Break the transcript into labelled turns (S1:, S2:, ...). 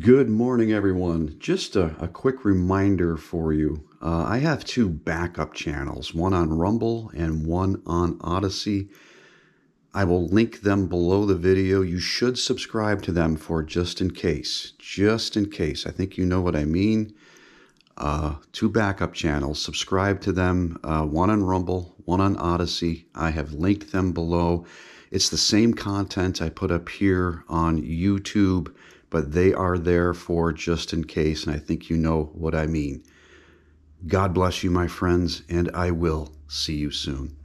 S1: Good morning, everyone. Just a, a quick reminder for you. Uh, I have two backup channels, one on Rumble and one on Odysee. I will link them below the video. You should subscribe to them for just in case. Just in case. I think you know what I mean. Uh, two backup channels. Subscribe to them, uh, one on Rumble, one on Odysee. I have linked them below. It's the same content I put up here on YouTube but they are there for just in case, and I think you know what I mean. God bless you, my friends, and I will see you soon.